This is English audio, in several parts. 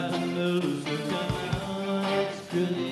drive the moves, the guns,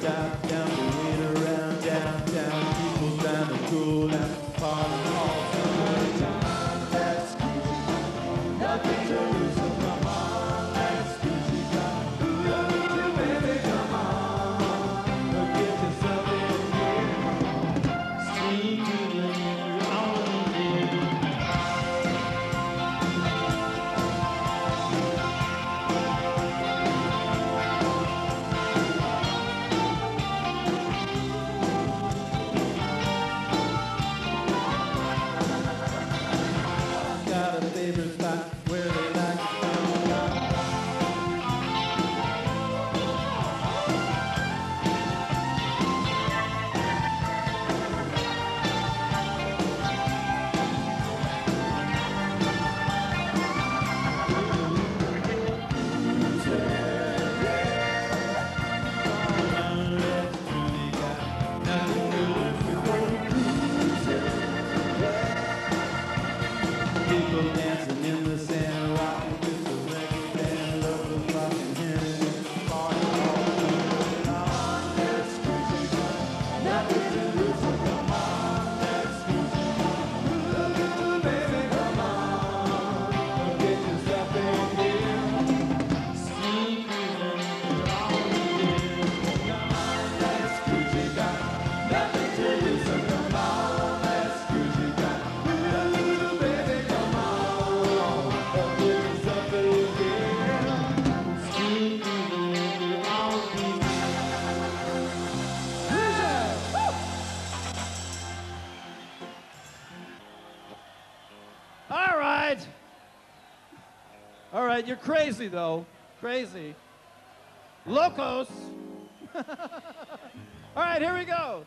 job. will. right. All right, you're crazy, though. Crazy. Locos. All right, here we go.